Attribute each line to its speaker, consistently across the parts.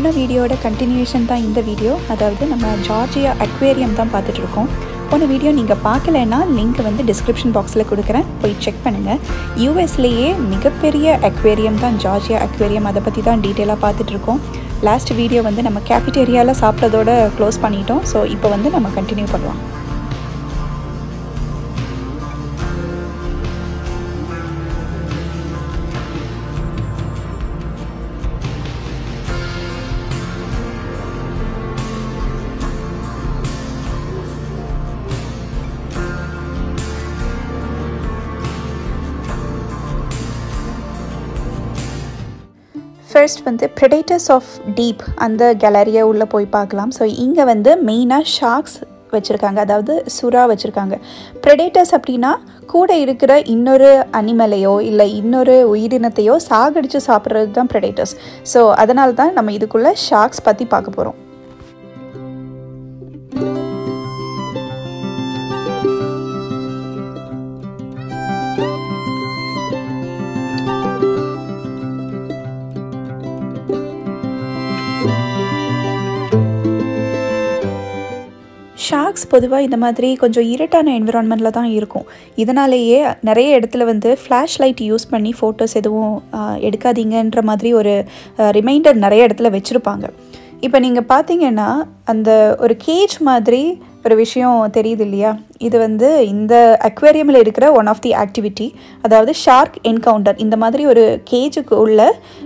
Speaker 1: போன வீடியோட கண்டினியூஷன் தான் இந்த வீடியோ. அதாவது நம்ம ஜார்ஜியா அக்வேரியம் தான் பார்த்துட்டு இருக்கோம் போன வீடியோ நீங்கள் பார்க்கலன்னா லிங்க் வந்து டிஸ்கிரிப்ஷன் பாக்ஸில் கொடுக்குறேன். போய் செக் பண்ணுங்கள் யூஎஸ்லேயே மிகப்பெரிய அக்வேரியம் தான் ஜார்ஜியா அக்வேரியம் அதை பற்றி தான் டீட்டெயிலாக பார்த்துட்டு இருக்கோம் லாஸ்ட் வீடியோ வந்து நம்ம கேபிட்டேரியாவில் சாப்பிட்றதோட க்ளோஸ் பண்ணிட்டோம். ஸோ இப்போ வந்து நம்ம கண்டினியூ பண்ணலாம். ஃபர்ஸ்ட் வந்து ப்ரெடேட்டர்ஸ் ஆஃப் டீப் அந்த கேலரியை உள்ளே போய் பார்க்கலாம். ஸோ இங்கே வந்து மெயினாக ஷார்க்ஸ் வச்சுருக்காங்க. அதாவது சுறா வச்சுருக்காங்க. ப்ரெடேட்டர்ஸ் அப்படின்னா கூட இருக்கிற இன்னொரு அனிமலையோ இல்லை இன்னொரு உயிரினத்தையோ சாகடித்து சாப்பிட்றது தான் ப்ரெடேட்டர்ஸ் ஸோ அதனால தான் நம்ம இதுக்குள்ளே ஷார்க்ஸ் பற்றி பார்க்க போகிறோம் ஷார்க்ஸ் பொதுவாக இந்த மாதிரி கொஞ்சம் இருட்டான என்விரான்மெண்ட்டில் தான் இருக்கும். இதனாலேயே நிறைய இடத்துல வந்து ஃப்ளாஷ் லைட் யூஸ் பண்ணி ஃபோட்டோஸ் எதுவும் எடுக்காதீங்கன்ற மாதிரி ஒரு ரிமைண்டர் நிறைய இடத்துல வச்சுருப்பாங்க. இப்போ நீங்கள் பார்த்தீங்கன்னா அந்த ஒரு கேஜ் மாதிரி ஒரு விஷயம் தெரியுது இல்லையா? இது வந்து இந்த அக்வேரியமில் இருக்கிற ஒன் ஆஃப் தி ஆக்டிவிட்டி அதாவது ஷார்க் என்கவுண்டர் இந்த மாதிரி ஒரு கேஜுக்கு உள்ள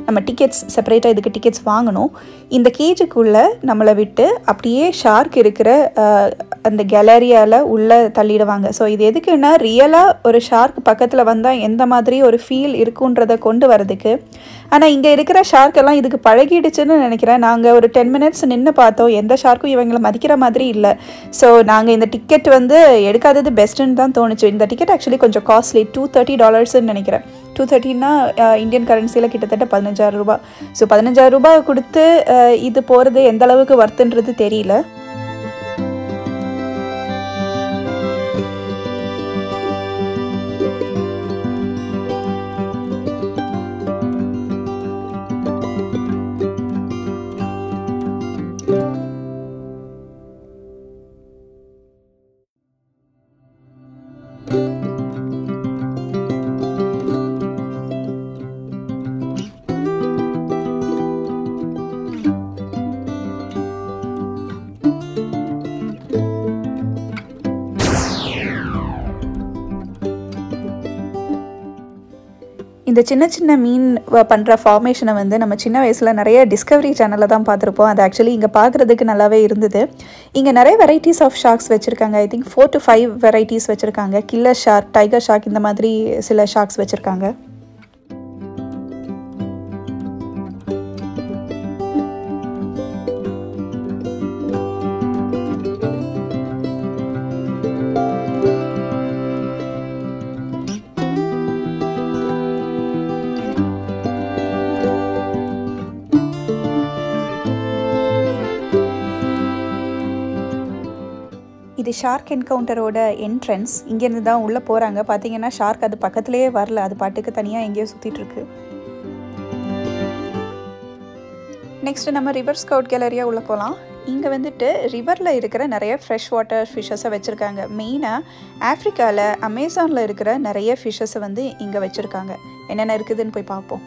Speaker 1: நம்ம டிக்கெட்ஸ் செப்பரேட்டாக இதுக்கு டிக்கெட்ஸ் வாங்கணும். இந்த கேஜுக்குள்ளே நம்மளை விட்டு அப்படியே ஷார்க் இருக்கிற அந்த கேலரியாவில் உள்ளே தள்ளிடுவாங்க. ஸோ இது எதுக்குன்னா ரியலாக ஒரு ஷார்க் பக்கத்தில் வந்தால் எந்த மாதிரி ஒரு ஃபீல் இருக்குன்றதை கொண்டு வரதுக்கு ஆனால் இங்கே இருக்கிற ஷார்க்கெல்லாம் இதுக்கு பழகிடுச்சுன்னு நினைக்கிறேன். நாங்கள் ஒரு டென் மினிட்ஸ் நின்று பார்த்தோம். எந்த ஷார்க்கும் இவங்களை மதிக்கிற மாதிரி இல்லை. ஸோ நாங்கள் இந்த டிக்கெட் வந்து எடுக்காதது பெஸ்ட்டுன்னு தான் தோணுச்சு. இந்த டிக்கெட் ஆக்சுவலி கொஞ்சம் காஸ்ட்லி டூ தேர்ட்டி டாலர்ஸ்ன்னு நினைக்கிறேன். டூ தேர்ட்டின்னா இந்தியன் கரன்சியில் கிட்டத்தட்ட பதினஞ்சாயிரம் ரூபாய். ஸோ பதினஞ்சாயிரம் ரூபாய் கொடுத்து இது போகிறது எந்த அளவுக்கு ஒர்த்துன்றது தெரியல. இந்த சின்ன சின்ன மீன் பண்ணுற ஃபார்மேஷனை வந்து நம்ம சின்ன வயசில் நிறைய டிஸ்கவரி சேனலில் தான் பார்த்துருப்போம். அது ஆக்சுவலி இங்கே பார்க்குறதுக்கு நல்லாவே இருந்தது. இங்கே நிறைய வெரைட்டிஸ் ஆஃப் ஷார்க்ஸ் வச்சுருக்காங்க. I think four to five varieties வச்சுருக்காங்க. கில்லர் ஷார்க் டைகர் ஷார்க் இந்த மாதிரி சில ஷார்க்ஸ் வச்சுருக்காங்க. ஷார்க் என்கவுண்டரோட என்ட்ரன்ஸ் இங்கேருந்து தான் உள்ளே போகிறாங்க பார்த்தீங்கன்னா ஷார்க் அது பக்கத்துலேயே வரல. அது பாட்டுக்கு தனியாக எங்கேயோ சுற்றிட்டுருக்கு நெக்ஸ்ட் நம்ம ரிவர் ஸ்கவுட் கேலரியாக உள்ளே போகலாம் இங்கே வந்துட்டு ரிவரில் இருக்கிற நிறைய ஃப்ரெஷ் வாட்டர் ஃபிஷ்ஷஸை வச்சுருக்காங்க. மெயினாக ஆஃப்ரிக்காவில் அமேசானில் இருக்கிற நிறைய ஃபிஷ்ஷஸை வந்து இங்கே வச்சுருக்காங்க. என்னென்ன இருக்குதுன்னு போய் பார்ப்போம்.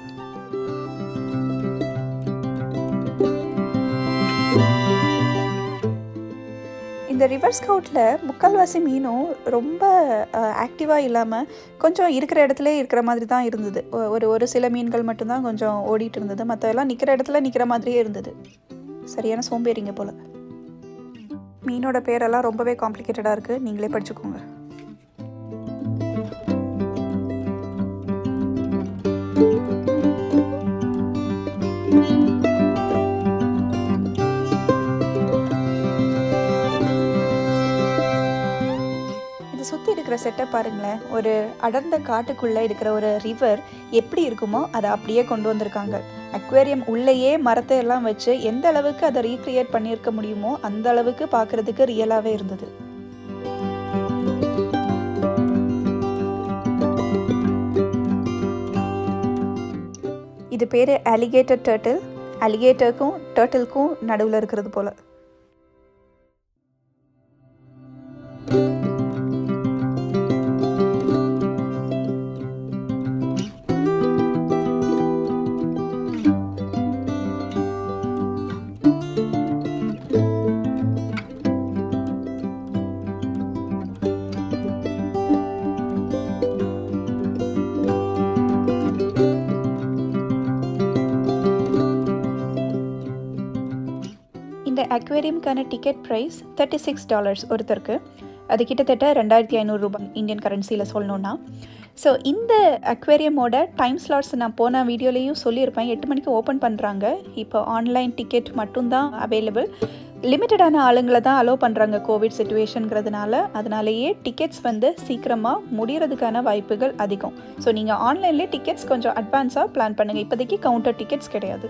Speaker 1: இந்த ரிவர் ஸ்கவுட்டில் முக்கால்வாசி மீனும் ரொம்ப ஆக்டிவாக இல்லாமல் கொஞ்சம் இருக்கிற இடத்துல இருக்கிற மாதிரி தான் இருந்தது. ஒரு ஒரு சில மீன்கள் மட்டும்தான் கொஞ்சம் ஓடிட்டு இருந்தது. மற்றெல்லாம் நிற்கிற இடத்துல நிற்கிற மாதிரியே இருந்தது. சரியான சோம்பேறிங்க போல். மீனோட பேரெல்லாம் ரொம்பவே காம்ப்ளிகேட்டடாக இருக்குது நீங்களே படிச்சுக்கோங்க. இருக்கிற செட்டப் பாருங்களேன். ஒரு அடர்ந்த காட்டுக்குள்ளே இருக்கிற ஒரு ரிவர் எப்படி இருக்குமோ அதை அப்படியே கொண்டு வந்திருக்காங்க. அக்வேரியம் உள்ளேயே மரத்தை எல்லாம் வச்சு எந்த அளவுக்கு அதை ரீக்ரியேட் பண்ணியிருக்க முடியுமோ அந்த அளவுக்கு பார்க்குறதுக்கு ரியலாகவே இருந்தது. இது பேர் அலிகேட்டர் டர்ட்டில் அலிகேட்டருக்கும் டர்ட்டிலுக்கும் நடுவில் இருக்கிறது போல். அக்வேரியம்க்கான ticket price thirty six dollars ஒருத்தருக்கு. அது கிட்டத்தட்ட ரெண்டாயிரத்தி ஐநூறுரூபா இந்தியன் கரன்சியில் சொல்லணுன்னா ஸோ இந்த அக்வேரியமோட டைம் ஸ்லாட்ஸ் நான் போன வீடியோலேயும் சொல்லியிருப்பேன். எட்டு மணிக்கு ஓப்பன் பண்ணுறாங்க இப்போ ஆன்லைன் டிக்கெட் மட்டும்தான் அவைலபிள் லிமிட்டடான ஆளுங்களை தான் அலோவ் பண்ணுறாங்க கோவிட் சுச்சுவேஷனுங்கிறதுனால அதனாலேயே டிக்கெட்ஸ் வந்து சீக்கிரமாக முடிகிறதுக்கான வாய்ப்புகள் அதிகம். ஸோ நீங்கள் ஆன்லைன்லேயே டிக்கெட்ஸ் கொஞ்சம் அட்வான்ஸாக பிளான் பண்ணுங்கள் இப்போதைக்கு கவுண்டர் டிக்கெட்ஸ் கிடையாது.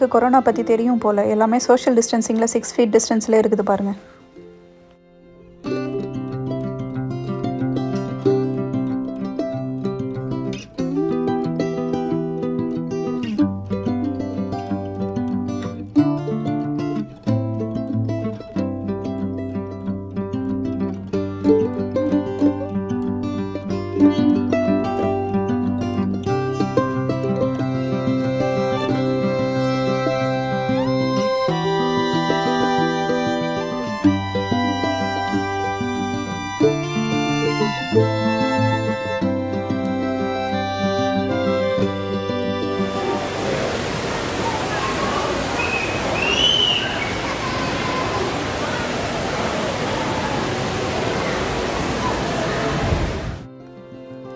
Speaker 1: உங்களுக்கு கொரோனா பற்றி தெரியும் போல் எல்லாமே சோஷியல் டிஸ்டன்சிங்கில் சிக்ஸ் ஃபீட் டிஸ்டன்ஸில் இருக்குது பாருங்கள்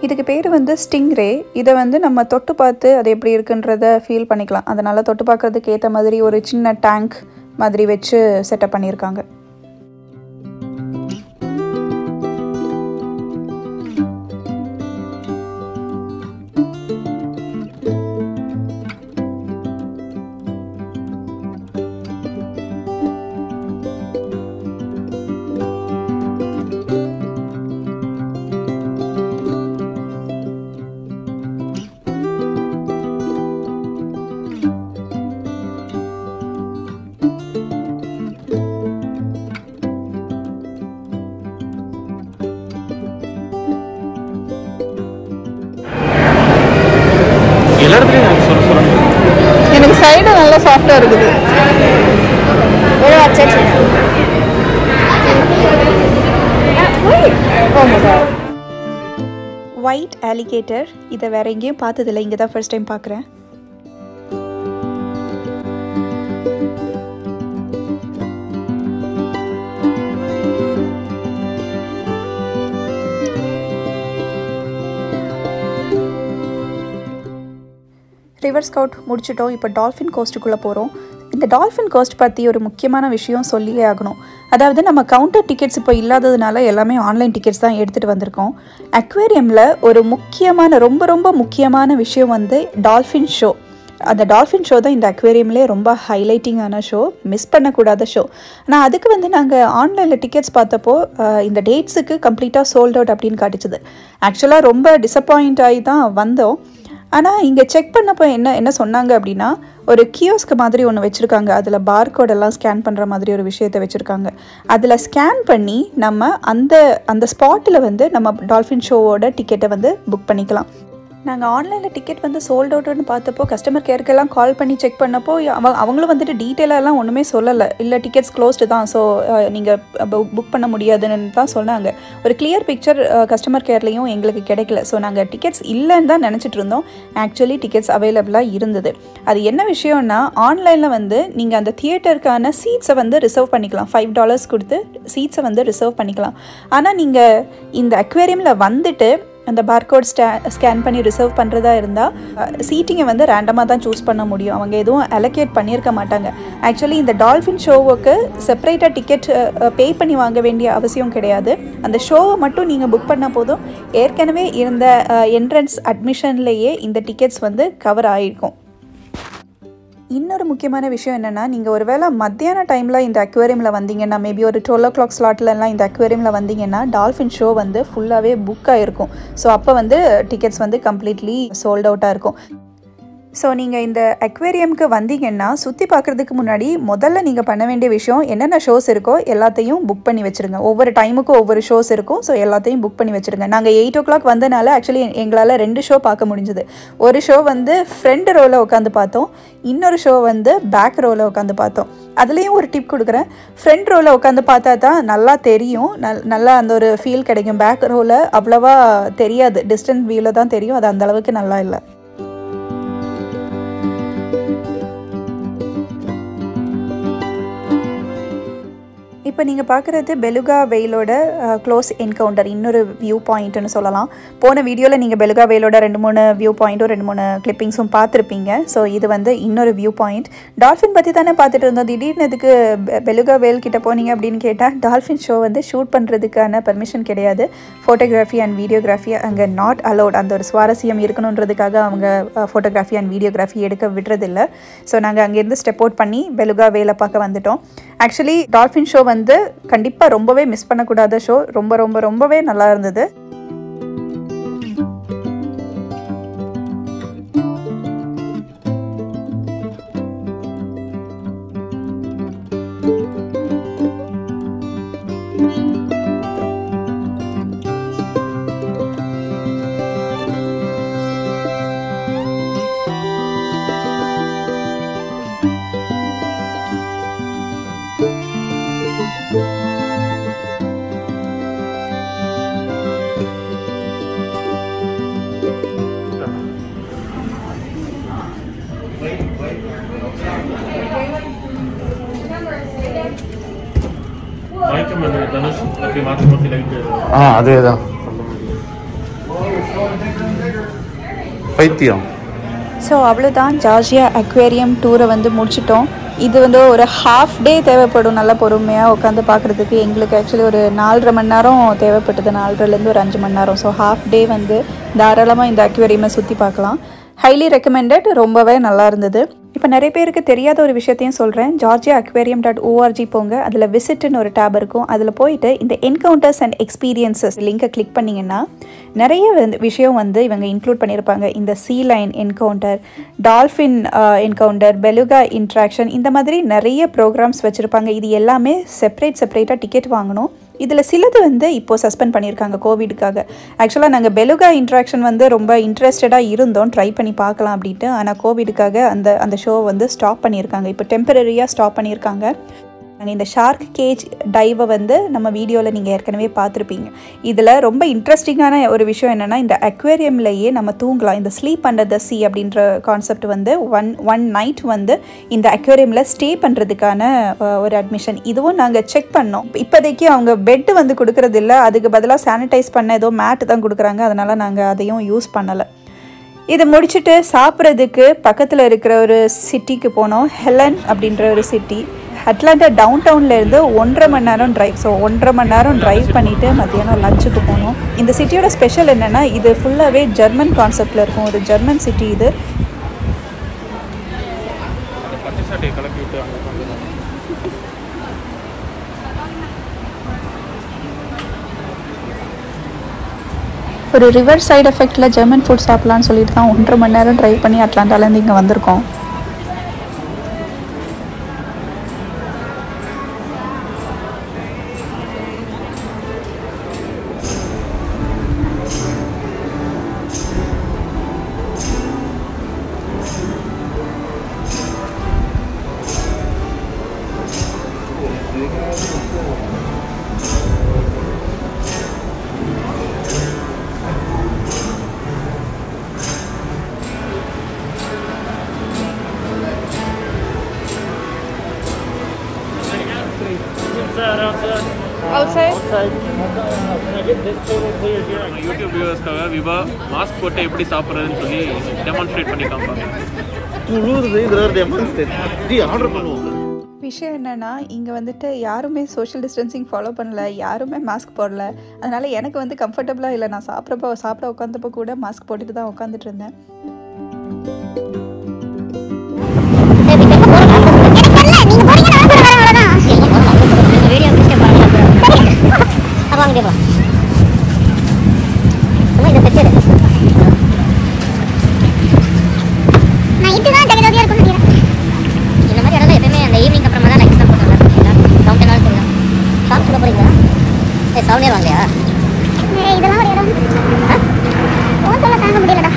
Speaker 1: இதுக்கு பேர் வந்து ஸ்டிங்ரே. இதை வந்து நம்ம தொட்டு பார்த்து அது எப்படி இருக்குன்றத ஃபீல் பண்ணிக்கலாம். அதனால் தொட்டு பார்க்குறதுக்கு ஏற்ற மாதிரி ஒரு சின்ன டேங்க் மாதிரி வச்சு செட்டப் பண்ணியிருக்காங்க. சாஃப்டாக இருக்குது. ஒயிட் அலிகேட்டர் இதை வேற எங்கேயும் பார்த்ததில்ல. இங்கே தான் ஃபர்ஸ்ட் டைம் பார்க்குறேன். ரிவர் ஸ்கவுட் முடிச்சிட்டோம். இப்போ டால்ஃபின் கோஸ்ட்டுக்குள்ளே போகிறோம் இந்த டால்ஃபின் கோஸ்ட் பற்றி ஒரு முக்கியமான விஷயம் சொல்லியே ஆகணும். அதாவது நம்ம கவுண்டர் டிக்கெட்ஸ் இப்போ இல்லாததுனால எல்லாமே ஆன்லைன் டிக்கெட்ஸ் தான் எடுத்துகிட்டு வந்திருக்கோம். அக்வேரியமில் ஒரு முக்கியமான ரொம்ப ரொம்ப முக்கியமான விஷயம் வந்து டால்ஃபின் ஷோ அந்த டால்ஃபின் ஷோ தான் இந்த அக்வேரியம்லேயே ரொம்ப ஹைலைட்டிங்கான ஷோ மிஸ் பண்ணக்கூடாத ஷோ ஆனால் அதுக்கு வந்து நாங்கள் ஆன்லைனில் டிக்கெட்ஸ் பார்த்தப்போ இந்த டேட்ஸுக்கு கம்ப்ளீட்டாக சோல்ட் அவுட் அப்படின்னு காட்டிச்சது. ஆக்சுவலாக ரொம்ப டிசப்பாயிண்ட் ஆகி தான் வந்தோம். ஆனால் இங்கே செக் பண்ணப்போ என்ன என்ன சொன்னாங்க அப்படின்னா ஒரு கியோஸ்க்கு மாதிரி ஒன்று வச்சுருக்காங்க. அதில் பார்கோடெல்லாம் ஸ்கேன் பண்ணுற மாதிரி ஒரு விஷயத்தை வச்சுருக்காங்க. அதில் ஸ்கேன் பண்ணி நம்ம அந்த அந்த ஸ்பாட்டில் வந்து நம்ம டால்ஃபின் ஷோவோட டிக்கெட்டை வந்து புக் பண்ணிக்கலாம். நாங்கள் ஆன்லைனில் டிக்கெட் வந்து சோல்ட் அவுட்னு பார்த்தப்போ கஸ்டமர் கேருக்கெல்லாம் கால் பண்ணி செக் பண்ணப்போ அவங்க அவங்களும் வந்துட்டு டீட்டெயிலெல்லாம் ஒன்றுமே சொல்லலை. இல்லை டிக்கெட்ஸ் க்ளோஸ்டு தான். ஸோ நீங்கள் புக் பண்ண முடியாதுன்னு தான் சொன்னாங்க. ஒரு கிளியர் பிக்சர் கஸ்டமர் கேர்லேயும் எங்களுக்கு கிடைக்கல. ஸோ நாங்கள் டிக்கெட்ஸ் இல்லைன்னு தான் நினச்சிட்டு இருந்தோம். ஆக்சுவலி டிக்கெட்ஸ் அவைலபிளாக இருந்தது. அது என்ன விஷயம்னா ஆன்லைனில் வந்து நீங்கள் அந்த தியேட்டருக்கான சீட்ஸை வந்து ரிசர்வ் பண்ணிக்கலாம். ஃபைவ் டாலர்ஸ் கொடுத்து சீட்ஸை வந்து ரிசர்வ் பண்ணிக்கலாம். ஆனால் நீங்கள் இந்த அக்வேரியமில் வந்துட்டு அந்த பார்கோட் ஸ்டே ஸ்கேன் பண்ணி ரிசர்வ் பண்ணுறதா இருந்தால் சீட்டிங்கை வந்து ரேண்டமாக தான் சூஸ் பண்ண முடியும். அவங்க எதுவும் அலோகேட் பண்ணியிருக்க மாட்டாங்க. ஆக்சுவலி இந்த டால்ஃபின் ஷோவுக்கு செப்பரேட்டாக டிக்கெட் பே பண்ணி வாங்க வேண்டிய அவசியம் கிடையாது. அந்த ஷோவை மட்டும் நீங்கள் புக் பண்ணால் போதும். ஏற்கனவே இருந்த என்ட்ரன்ஸ் அட்மிஷன்லேயே இந்த டிக்கெட்ஸ் வந்து கவர் ஆகிருக்கும் இன்னொரு முக்கியமான விஷயம் என்னென்னா நீங்கள் ஒரு வேளை மத்தியான டைமில் இந்த அக்வேரியமில் வந்தீங்கன்னா மேபி ஒரு டுவெல் ஓ கிளாக் ஸ்லாட்லலாம் இந்த அக்வேரியமில் வந்தீங்கன்னா டால்ஃபின் ஷோ வந்து ஃபுல்லாகவே புக் ஆகிருக்கும் ஸோ அப்போ வந்து டிக்கெட்ஸ் வந்து கம்ப்ளீட்லி சோல்ட் அவுட்டாக இருக்கும். ஸோ நீங்கள் இந்த அக்வேரியம்க்கு வந்தீங்கன்னா சுற்றி பார்க்குறதுக்கு முன்னாடி முதல்ல நீங்கள் பண்ண வேண்டிய விஷயம் என்னென்ன ஷோஸ் இருக்கோ எல்லாத்தையும் புக் பண்ணி வச்சுருங்க. ஒவ்வொரு டைமுக்கும் ஒவ்வொரு ஷோஸ் இருக்கும். ஸோ எல்லாத்தையும் புக் பண்ணி வச்சுருங்க. நாங்கள் எயிட் ஓ கிளாக் வந்தனால ஆக்சுவலி எங்களால் ரெண்டு ஷோ பார்க்க முடிஞ்சுது. ஒரு ஷோ வந்து ஃப்ரண்ட் ரோவில் உட்காந்து பார்த்தோம். இன்னொரு ஷோ வந்து பேக் ரோவில் உட்காந்து பார்த்தோம். அதுலேயும் ஒரு டிப் கொடுக்குறேன். ஃப்ரண்ட் ரோவில் உட்காந்து பார்த்தா தான் நல்லா தெரியும். நல் நல்லா அந்த ஒரு ஃபீல் கிடைக்கும். பேக் ரோவில் அவ்வளோவா தெரியாது. டிஸ்டன்ஸ் வியூவில் தான் தெரியும். அது அந்த அளவுக்கு நல்லா இல்லை. இப்போ நீங்கள் பார்க்குறது பெலுகா வெயிலோட க்ளோஸ் என்கவுண்டர் இன்னொரு வியூ பாயிண்ட்னு சொல்லலாம். போன வீடியோவில் நீங்கள் பெலுகா வெயிலோட ரெண்டு மூணு வியூ பாயிண்ட்டும் ரெண்டு மூணு கிளிப்பிங்ஸும் பார்த்துருப்பீங்க. ஸோ இது வந்து இன்னொரு வியூ பாயிண்ட் டால்ஃபின் பற்றி தானே பார்த்துட்டு இருந்தோம். திடீர்னு இதுக்கு பெலுகா வெயில் கிட்டே போனீங்க அப்படின்னு கேட்டால் டால்ஃபின் ஷோ வந்து ஷூட் பண்ணுறதுக்கான பர்மிஷன் கிடையாது. ஃபோட்டோகிராஃபி அண்ட் வீடியோகிராஃபி அங்கே நாட் அலோட் அந்த ஒரு சுவாரஸ்யம் இருக்கணுன்றதுக்காக அவங்க ஃபோட்டோகிராஃபி அண்ட் வீடியோகிராஃபி எடுக்க விடுறதில்ல. ஸோ நாங்கள் அங்கேருந்து ஸ்டெப் அவுட் பண்ணி பெலுகா வேலை பார்க்க வந்துட்டோம். ஆக்சுவலி டால்ஃபின் ஷோ வந்து கண்டிப்பாக ரொம்பவே மிஸ் பண்ணக்கூடாத ஷோ ரொம்ப ரொம்ப ரொம்பவே நல்லா இருந்தது.
Speaker 2: ஆ அதே தான் பைத்தியம்.
Speaker 1: ஸோ அவ்வளோதான் ஜார்ஜியா அக்வேரியம் டூரை வந்து முடிச்சிட்டோம். இது வந்து ஒரு ஹாஃப் டே தேவைப்படும். நல்லா பொறுமையாக உட்காந்து பார்க்குறதுக்கு எங்களுக்கு ஆக்சுவலி ஒரு நாலரை மணி நேரம் தேவைப்பட்டது. நாலரைலேருந்து ஒரு அஞ்சு மணி நேரம். ஸோ ஹாஃப் டே வந்து தாராளமாக இந்த அக்வேரியமை சுற்றி பார்க்கலாம். ஹைலி ரெக்கமெண்டட் ரொம்பவே நல்லா இருந்தது. இப்போ நிறைய பேருக்கு தெரியாத ஒரு விஷயத்தையும் சொல்கிறேன் ஜார்ஜியா அக்வேரியம் டாட் ஓஆர்ஜி போங்க. அதில் விசிட்னு ஒரு டேப் இருக்கும். அதில் போயிட்டு இந்த என்கவுண்டர்ஸ் அண்ட் எக்ஸ்பீரியன்சஸ் லிங்கை கிளிக் பண்ணிங்கன்னா நிறைய வந்து விஷயம் வந்து இவங்க இன்க்ளூட் பண்ணியிருப்பாங்க இந்த sea lion encounter dolphin encounter beluga interaction இந்த மாதிரி நிறைய ப்ரோக்ராம்ஸ் வச்சுருப்பாங்க. இது எல்லாமே செப்பரேட் செப்பரேட்டாக டிக்கெட் வாங்கணும். இதில் சிலது வந்து இப்போது சஸ்பெண்ட் பண்ணியிருக்காங்க கோவிடுக்காக ஆக்சுவலாக நாங்கள் பெலுகா இன்ட்ராக்ஷன் வந்து ரொம்ப இன்ட்ரெஸ்டடாக இருந்தோம். ட்ரை பண்ணி பார்க்கலாம் அப்படின்ட்டு. ஆனால் கோவிடுக்காக அந்த அந்த ஷோ வந்து ஸ்டாப் பண்ணியிருக்காங்க. இப்போ டெம்பரரியாக ஸ்டாப் பண்ணியிருக்காங்க. பண்ணியிருக்காங்க இந்த ஷார்க் கேஜ் டைவை வந்து நம்ம வீடியோவில் நீங்கள் ஏற்கனவே பார்த்துருப்பீங்க. இதில் ரொம்ப இன்ட்ரெஸ்டிங்கான ஒரு விஷயம் என்னென்னா இந்த அக்வேரியம்லேயே நம்ம தூங்கலாம். இந்த ஸ்லீப் அண்டர் த சி அப்படின்ற கான்செப்ட் வந்து ஒன் ஒன் நைட் வந்து இந்த அக்வேரியமில் ஸ்டே பண்ணுறதுக்கான ஒரு அட்மிஷன் இதுவும் நாங்கள் செக் பண்ணோம். இப்போதைக்கு அவங்க பெட்டு வந்து கொடுக்கறது இல்லை. அதுக்கு பதிலாக சானிடைஸ் பண்ண ஏதோ மேட்டு தான் கொடுக்குறாங்க. அதனால் நாங்கள் அதையும் யூஸ் பண்ணலை. இதை முடிச்சுட்டு சாப்பிட்றதுக்கு பக்கத்தில் இருக்கிற ஒரு சிட்டிக்கு போனோம். ஹெலன் அப்படின்ற ஒரு சிட்டி அட்லாண்டா டவுன் டவுன்லேருந்து ஒன்றரை மணி நேரம் டிரைவ் ஸோ ஒன்றரை மணி நேரம் டிரைவ் பண்ணிவிட்டு மத்தியானம் லஞ்சுக்கு போனோம் இந்த சிட்டியோட ஸ்பெஷல் என்னென்னா இது ஃபுல்லாகவே ஜெர்மன் கான்செப்டில் இருக்கும். ஒரு ஜெர்மன் சிட்டி இது. ஒரு ரிவர் சைடு எஃபெக்டில் ஜெர்மன் ஃபுட் சாப்பிட்லான்னு சொல்லிட்டு தான் ஒன்றரை மணி நேரம் ட்ரை பண்ணி அட்லாண்டாலேருந்து இங்கே வந்திருக்கோம்.
Speaker 3: யூடியூப் வியூவர்ஸ்க்காக விவா மாஸ்க் போட்டு எப்படி சாப்பிட்றதுன்னு சொல்லி டெமான்ஸ்ட்ரேட் பண்ணி காமிப்பாங்க.
Speaker 2: குளிருது இதில் டெமான்ஸ்ட்ரேட் ஜி ஆர்டர் பண்ணுவோம்.
Speaker 1: விஷயம் என்னென்னா இங்கே வந்துட்டு யாருமே சோஷியல் டிஸ்டன்சிங் ஃபாலோ பண்ணல யாருமே மாஸ்க் போடல. அதனால் எனக்கு வந்து கம்ஃபர்டபுளாக இல்லை. நான் சாப்பிட்றப்போ சாப்பிட உட்காந்தப்போ கூட மாஸ்க் போட்டுட்டு தான் உட்காந்துட்டு இருந்தேன்.
Speaker 4: சவுண்டே வாங்கலையா?
Speaker 5: இதெல்லாம் ஒரு இடம். ஓட்டல தாங்க முடியலடா.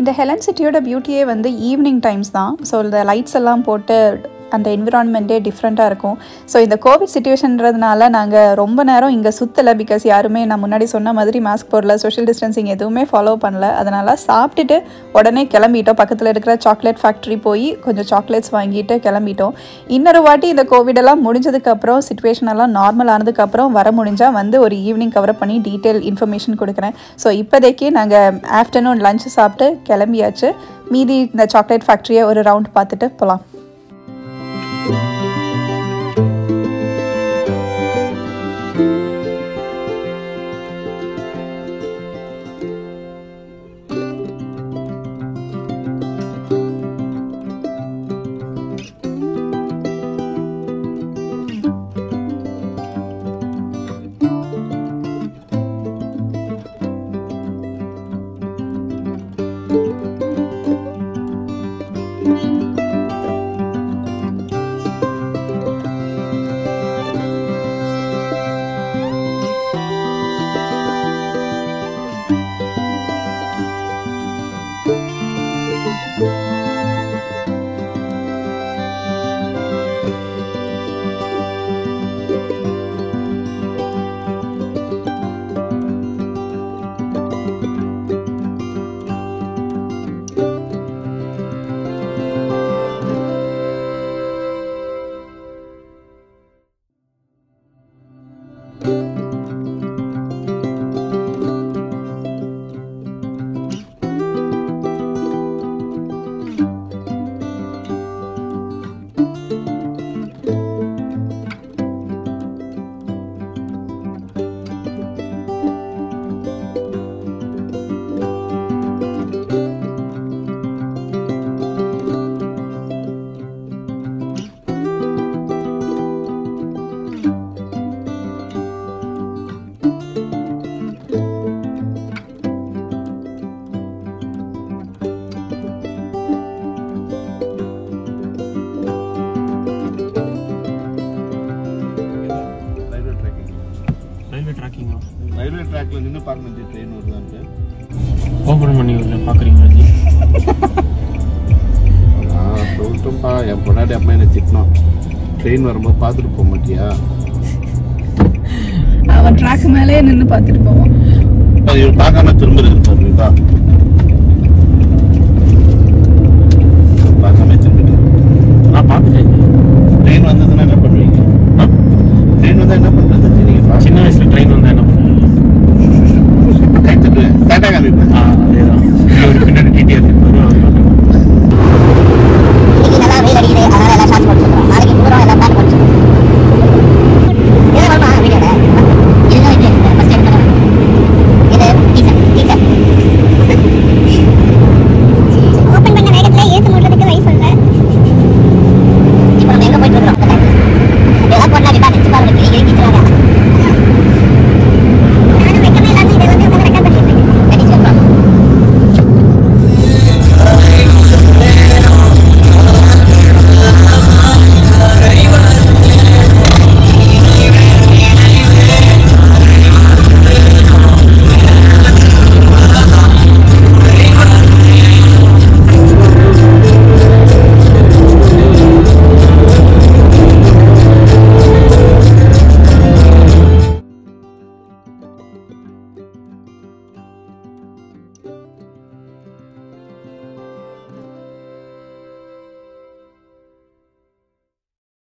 Speaker 1: இந்த ஹெலன் சிட்டியோட பியூட்டியே வந்து ஈவினிங் டைம்ஸ் தான். ஸோ இந்த லைட்ஸ் எல்லாம் போட்டு அந்த என்விரான்மெண்ட்டே டிஃப்ரெண்ட்டாக இருக்கும். ஸோ இந்த கோவிட் சுச்சுவேஷன்றதுனால நாங்கள் ரொம்ப நேரம் இங்கே சுற்றலை பிகாஸ் யாருமே நான் முன்னாடி சொன்ன மாதிரி மாஸ்க் போடல சோஷியல் டிஸ்டன்சிங் எதுவுமே ஃபாலோ பண்ணல. அதனால் சாப்பிட்டுட்டு உடனே கிளம்பிட்டோம். பக்கத்தில் இருக்கிற சாக்லேட் ஃபேக்ட்ரி போய் கொஞ்சம் சாக்லேட்ஸ் வாங்கிட்டு கிளம்பிட்டோம். இன்னொரு வாட்டி இந்த கோவிடெல்லாம் முடிஞ்சதுக்கப்புறம் சுச்சுவேஷன் எல்லாம் நார்மல் ஆனதுக்கப்புறம் வர முடிஞ்சால் வந்து ஒரு ஈவினிங் கவர் பண்ணி டீட்டெயில் இன்ஃபர்மேஷன் கொடுக்குறேன். ஸோ இப்போதைக்கு நாங்கள் ஆஃப்டர்நூன் லஞ்ச் சாப்பிட்டு கிளம்பியாச்சு. மீதி இந்த சாக்லேட் ஃபேக்ட்ரியை ஒரு ரவுண்ட் பார்த்துட்டு போகலாம்
Speaker 2: ஜி ட்ரெயின் வருதான்ட்டு.
Speaker 3: ஓப்பன் பண்ணி உள்ள பார்க்குறீங்களா ஜி?
Speaker 2: நான் சொல்லிட்டோம்ப்பா என் பொண்டாட்டி அம்மா என்ன திட்டினோம் ட்ரெயின் வரும்போது பார்த்துட்டு போக மாட்டியா?
Speaker 1: அவன் ட்ராக் மேலே நின்று பார்த்துட்டு போவான்.
Speaker 2: அது இவர் பார்க்காம திரும்ப இருப்பாருக்கா பார்க்காம திரும்பிட்டு
Speaker 3: நான் பார்த்துட்டேன்.